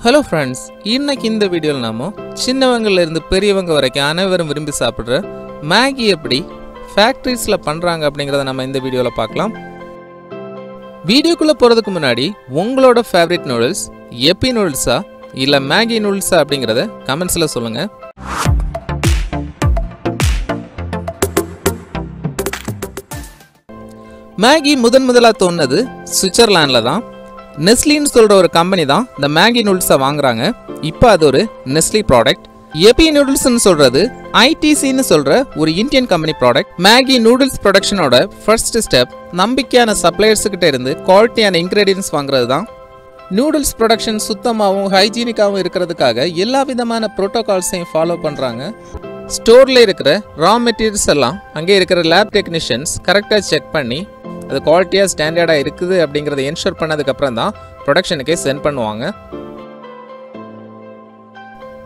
Hello friends இன்னைக்கு இந்த வீடியோவில் நாம சின்னவங்கள்லேருந்து பெரியவங்க வரைக்கும் அனைவரும் விரும்பி சாப்பிட்ற மேகி எப்படி ஃபேக்ட்ரிஸில் பண்ணுறாங்க அப்படிங்கிறத நம்ம இந்த வீடியோவில் பார்க்கலாம். வீடியோக்குள்ளே போகிறதுக்கு முன்னாடி உங்களோட ஃபேவரட் நூடுல்ஸ் எப்பி நூடுல்ஸா இல்லை மேகி நூடுல்ஸா அப்படிங்கிறத கமெண்ட்ஸில் சொல்லுங்கள் மேகி முதன் முதலாக தோணுது சுவிட்சர்லாண்டில் தான் நெஸ்லின்னு சொல்கிற ஒரு கம்பெனி தான் இந்த மேகி நூடுல்ஸை வாங்குறாங்க. இப்போ அது ஒரு நெஸ்லி ப்ராடக்ட் எப்பி நூடுல்ஸ்னு சொல்கிறது ஐடிசின்னு சொல்கிற ஒரு Indian company product Maggi noodles ப்ரொடக்ஷனோட first step நம்பிக்கையான சப்ளையர்ஸுக்கிட்ட இருந்து குவாலிட்டியான இன்க்ரீடியன்ஸ் வாங்குறது தான். நூடுல்ஸ் ப்ரொடக்ஷன் சுத்தமாகவும் ஹைஜீனிக்காகவும் இருக்கிறதுக்காக எல்லா விதமான ப்ரோட்டோகால்ஸையும் ஃபாலோ பண்ணுறாங்க ஸ்டோரில் இருக்கிற ரா மெட்டீரியல்ஸ் எல்லாம் அங்கே இருக்கிற லேப் டெக்னீஷியன்ஸ் கரெக்டாக செக் பண்ணி அது குவாலிட்டியாக ஸ்டாண்டர்டாக இருக்குது அப்படிங்கிறத என்ஷூர் பண்ணதுக்கப்புறம் தான் ப்ரொடக்ஷனுக்கே சென்ட் பண்ணுவாங்க.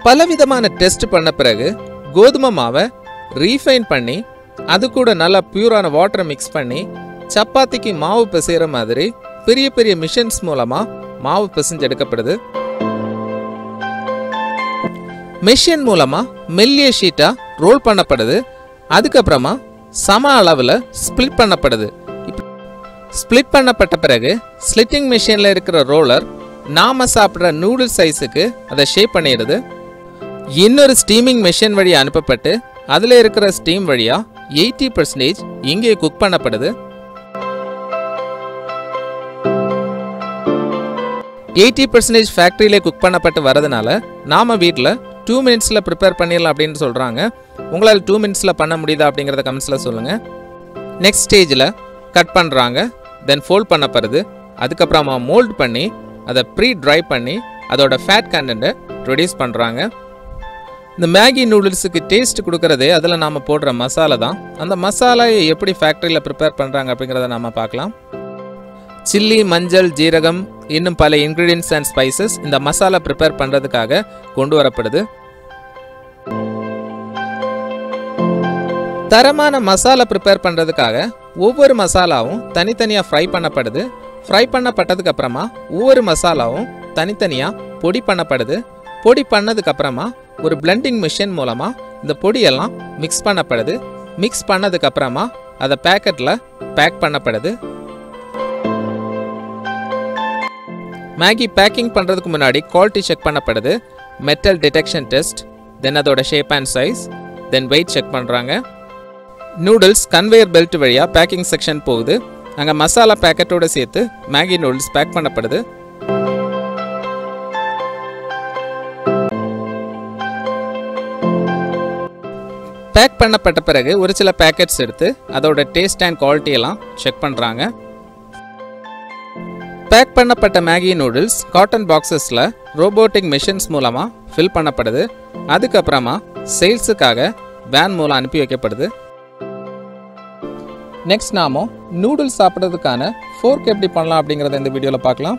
பலவிதமான டெஸ்ட் பண்ண பிறகு கோதுமை மாவை ரீஃபைன் பண்ணி அது கூட நல்லா பியூரான வாட்டரை மிக்ஸ் பண்ணி சப்பாத்திக்கு மாவு பிசைகிற மாதிரி பெரிய பெரிய மிஷின்ஸ் மூலமாக மாவு பிசைஞ்சு எடுக்கப்படுது. மெஷின் மூலமாக மெல்லிய ஷீட்டாக ரோல் பண்ணப்படுது. அதுக்கப்புறமா சம அளவில் ஸ்ப்ளிட் பண்ணப்படுது. ஸ்ப்ளிட் பண்ணப்பட்ட பிறகு ஸ்லிட்டிங் மிஷினில் இருக்கிற ரோலர் நாம் சாப்பிட்ற நூடுல்ஸ் சைஸுக்கு அதை ஷேப் பண்ணிடுது. இன்னொரு ஸ்டீமிங் மிஷின் வழியாக அனுப்பப்பட்டு அதில் இருக்கிற ஸ்டீம் வழியாக எயிட்டி பர்சன்டேஜ் இங்கே குக் பண்ணப்படுது. எயிட்டி பர்சன்டேஜ் ஃபேக்ட்ரியிலே குக் பண்ணப்பட்டு வரதுனால நாம் வீட்டில் டூ மினிட்ஸில் ப்ரிப்பேர் பண்ணிடலாம் அப்படின்னு சொல்கிறாங்க உங்களால் டூ மினிட்ஸில் பண்ண முடியுதா அப்படிங்கிறத கமெண்ட்ஸில் சொல்லுங்கள் நெக்ஸ்ட் ஸ்டேஜில் கட் பண்ணுறாங்க தென் ஃபோல்ட் பண்ணப்படுது அதுக்கப்புறமா மோல்ட் பண்ணி அதை ப்ரீ ட்ரை பண்ணி அதோட ஃபேட் கண்டென்ட்டை ரிடியூஸ் பண்ணுறாங்க இந்த மேகி நூடுல்ஸுக்கு டேஸ்ட் கொடுக்குறதே அதில் நாம் போடுற மசாலா தான். அந்த மசாலாயை எப்படி ஃபேக்ட்ரியில் ப்ரிப்பேர் பண்ணுறாங்க அப்படிங்கிறத நாம் பார்க்கலாம். சில்லி மஞ்சள் ஜீரகம் இன்னும் பல இன்க்ரீடியன்ஸ் அண்ட் ஸ்பைசஸ் இந்த மசாலா ப்ரிப்பேர் பண்ணுறதுக்காக கொண்டு வரப்படுது. தரமான மசாலா ப்ரிப்பேர் பண்ணுறதுக்காக ஒவ்வொரு மசாலாவும் தனித்தனியாக ஃப்ரை பண்ணப்படுது. ஃப்ரை பண்ணப்பட்டதுக்கப்புறமா ஒவ்வொரு மசாலாவும் தனித்தனியாக பொடி பண்ணப்படுது. பொடி பண்ணதுக்கப்புறமா ஒரு பிளெண்டிங் மிஷின் மூலமாக இந்த பொடியெல்லாம் மிக்ஸ் பண்ணப்படுது. மிக்ஸ் பண்ணதுக்கப்புறமா அதை பேக்கெட்டில் பேக் பண்ணப்படுது. மேகி பேக்கிங் பண்ணுறதுக்கு முன்னாடி குவாலிட்டி செக் பண்ணப்படுது. மெட்டல் டிடெக்ஷன் டெஸ்ட் தென் அதோட shape and size then weight check பண்ணுறாங்க நூடுல்ஸ் கன்வேயர் பெல்ட் வழியாக பேக்கிங் செக்ஷன் போகுது. அங்கே மசாலா பேக்கெட்டோடு சேர்த்து மேகி நூடுல்ஸ் பேக் பண்ணப்படுது. பேக் பண்ணப்பட்ட பிறகு ஒரு சில பேக்கெட்ஸ் எடுத்து அதோட டேஸ்ட் அண்ட் குவாலிட்டி எல்லாம் செக் பண்ணுறாங்க பேக் பண்ணப்பட்ட மேகி நூடுல்ஸ் காட்டன் பாக்ஸஸில் ரோபோட்டிக் மிஷின்ஸ் மூலமாக ஃபில் பண்ணப்படுது. அதுக்கப்புறமா சேல்ஸுக்காக வேன் மூலம் அனுப்பி வைக்கப்படுது. நெக்ஸ்ட் நாம நூடுல்ஸ் சாப்பிட்றதுக்கான ஃபோர்க் எப்படி பண்ணலாம் அப்படிங்கிறத இந்த வீடியோவில் பார்க்கலாம்.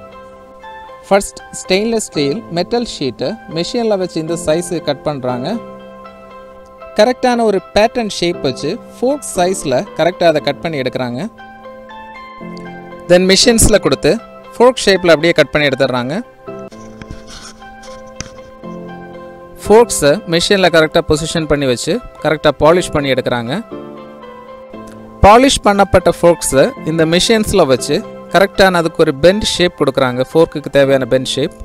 ஃபர்ஸ்ட் ஸ்டெயின்லெஸ் ஸ்டீல் மெட்டல் ஷீட்டை மிஷினில் வச்சு இந்த சைஸு கட் பண்ணுறாங்க கரெக்டான ஒரு பேட்டர்ன் ஷேப் வச்சு ஃபோர்க் சைஸில் கரெக்டாக அதை கட் பண்ணி எடுக்கிறாங்க. தென் மிஷின்ஸில் கொடுத்து ஃபோர்க் ஷேப்பில் அப்படியே கட் பண்ணி எடுத்துடுறாங்க. ஃபோர்க்ஸை மிஷினில் கரெக்டாக பொசிஷன் பண்ணி வச்சு கரெக்டாக பாலிஷ் பண்ணி எடுக்கிறாங்க. பாலிஷ் பண்ணப்பட்ட ஃபோர்க்ஸை இந்த மிஷின்ஸில் வச்சு கரெக்டான அதுக்கு ஒரு பெண்ட் ஷேப் கொடுக்குறாங்க. ஃபோர்க்குக்கு தேவையான பெண்ட் ஷேப்.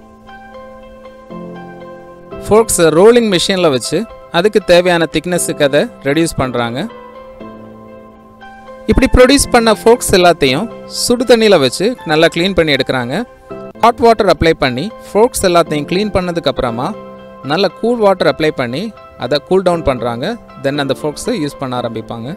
ஃபோர்க்ஸை ரோலிங் மிஷினில் வச்சு அதுக்கு தேவையான திக்னஸுக்கு அதை ரெடியூஸ் பண்ணுறாங்க இப்படி ப்ரொடியூஸ் பண்ண ஃபோர்க்ஸ் எல்லாத்தையும் சுடு தண்ணியில் வச்சு நல்லா க்ளீன் பண்ணி எடுக்கிறாங்க. ஹாட் வாட்டர் அப்ளை பண்ணி ஃபோர்க்ஸ் எல்லாத்தையும் க்ளீன் பண்ணதுக்கப்புறமா நல்லா கூல் வாட்டர் அப்ளை பண்ணி அதை கூல் டவுன் பண்ணுறாங்க தென் அந்த ஃபோர்க்ஸை யூஸ் பண்ண ஆரம்பிப்பாங்க.